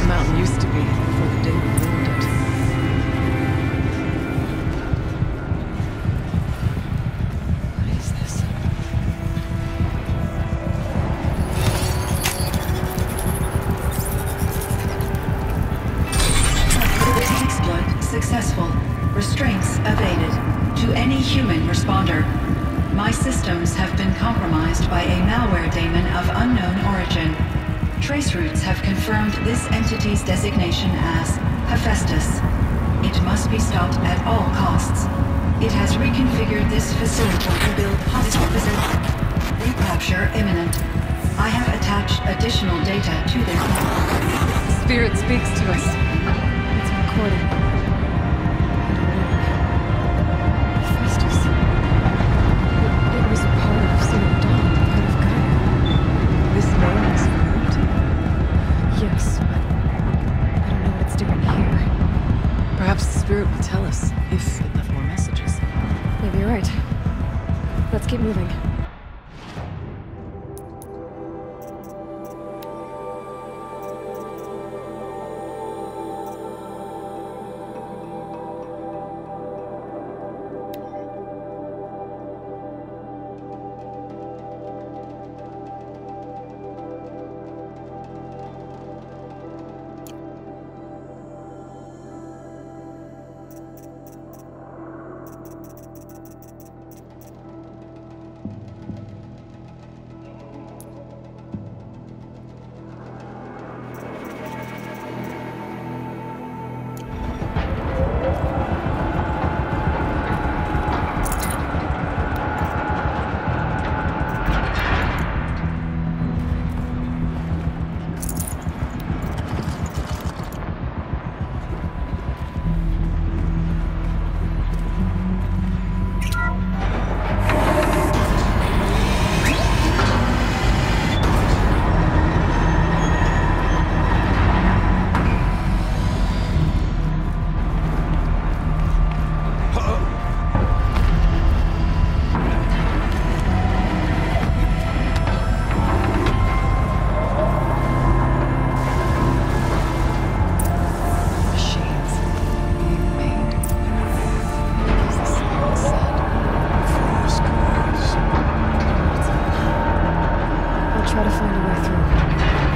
the mountain used to be before the day we ruined it. What is this? Exploit successful. Restraints evaded. To any human responder. My systems have been compromised by a malware daemon of unknown origin. Trace routes have confirmed this entity's designation as Hephaestus. It must be stopped at all costs. It has reconfigured this facility to build hostile facilities. Recapture imminent. I have attached additional data to this. Spirit speaks to us. It's a moving. try to find a way through.